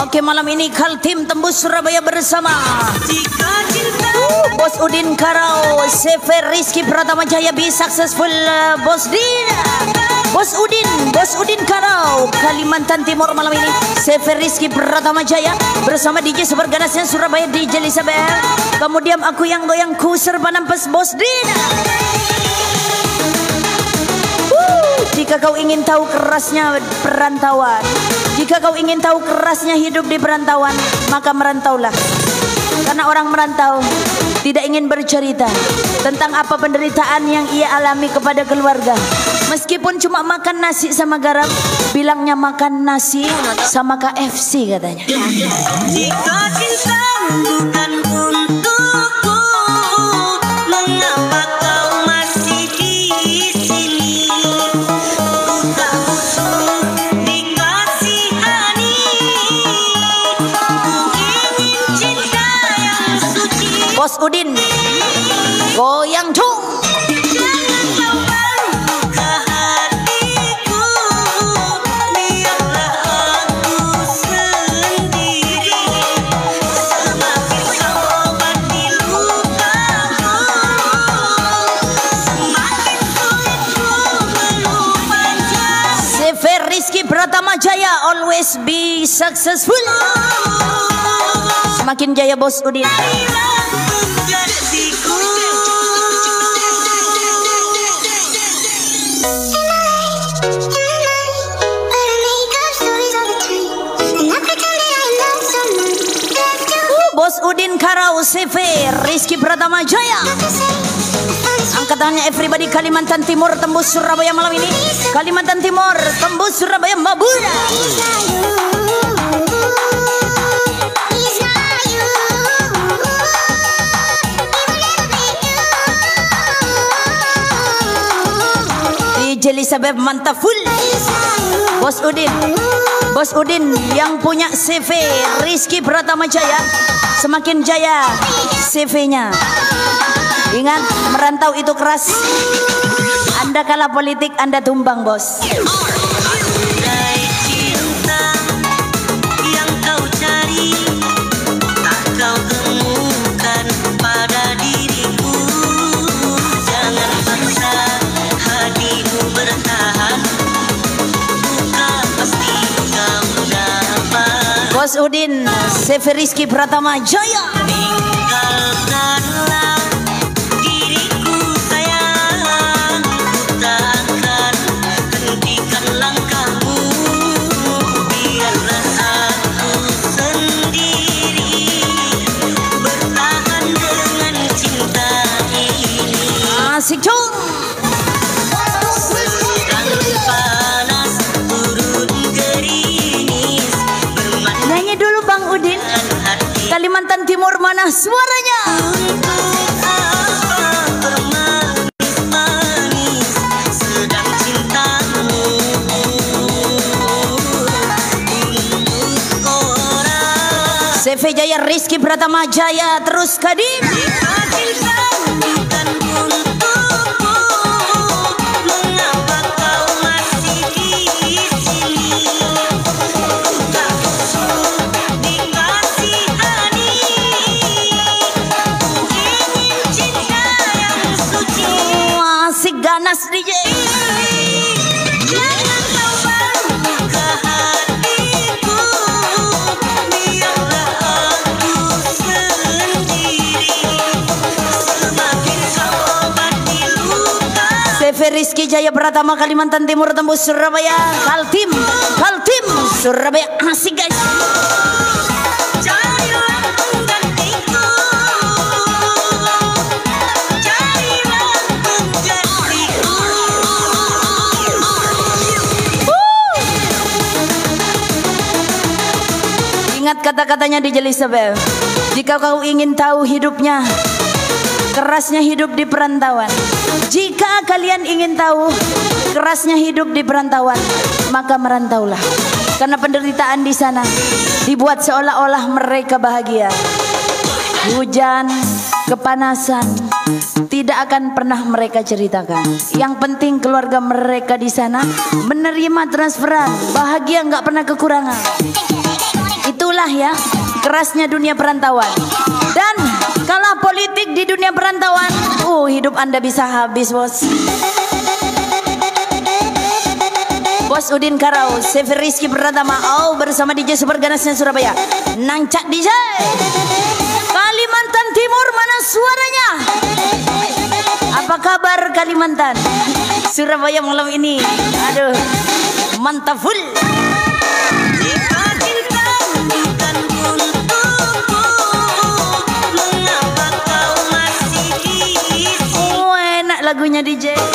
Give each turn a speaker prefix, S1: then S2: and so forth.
S1: Oke malam ini Kaltim tembus Surabaya bersama. Uh, Bos Udin Karau Sefer Rizky Pratama Jaya Be successful uh, Bos Dina Bos Udin Bos Udin Karau Kalimantan Timur malam ini. Sefer Rizky Pratama Jaya Bersama DJ Super Ganasnya Surabaya DJ Elizabeth. Kemudian aku yang goyangku serba nampes Bos Dina jika kau ingin tahu kerasnya perantauan, jika kau ingin tahu kerasnya hidup di perantauan, maka merantaulah. Karena orang merantau tidak ingin bercerita tentang apa penderitaan yang ia alami kepada keluarga. Meskipun cuma makan nasi sama garam, bilangnya makan nasi sama KFC katanya. Jika cinta bukan untukku, Udin Goyang cung Jaya always be successful. Semakin jaya bos Udin. Bos Udin Karau CV Rizky Pratama Jaya. Angkatannya everybody Kalimantan Timur tembus Surabaya malam ini. Kalimantan Timur tembus Surabaya Mabura Elizabeth mantap full Bos Udin Bos Udin yang punya CV Rizky Pratama Jaya Semakin jaya CV-nya. Ingat, merantau itu keras. Anda kalah politik, Anda tumbang, bos. Bos Udin, Severiski Pratama Jaya. diriku sayang, hentikan langkahmu, biarlah aku sendiri bertahan dengan cinta ini. Asik Kalimantan Timur mana suaranya? CV Jaya Rizky Pratama Jaya terus Kadina. Rizky Jaya Pratama Kalimantan Timur tembus Surabaya. Kaltim Kaltim Surabaya. Asik guys. Ingat kata-katanya di Jelisabel. Jika kau ingin tahu hidupnya, kerasnya hidup di perantauan. Jika kalian ingin tahu kerasnya hidup di perantauan, maka merantaulah. Karena penderitaan di sana dibuat seolah-olah mereka bahagia. Hujan, kepanasan, tidak akan pernah mereka ceritakan. Yang penting keluarga mereka di sana menerima transferan, bahagia nggak pernah kekurangan.
S2: Itulah ya kerasnya dunia perantauan. Dan kalah politik di dunia perantauan, uh hidup Anda bisa habis, Bos. Bos Udin Karau, Sefer Rizky Pratama, oh bersama DJ Super Ganasnya Surabaya. Nangcak DJ. Kalimantan Timur mana suaranya? Apa kabar Kalimantan? Surabaya malam ini. Aduh, mantap full. lagunya DJ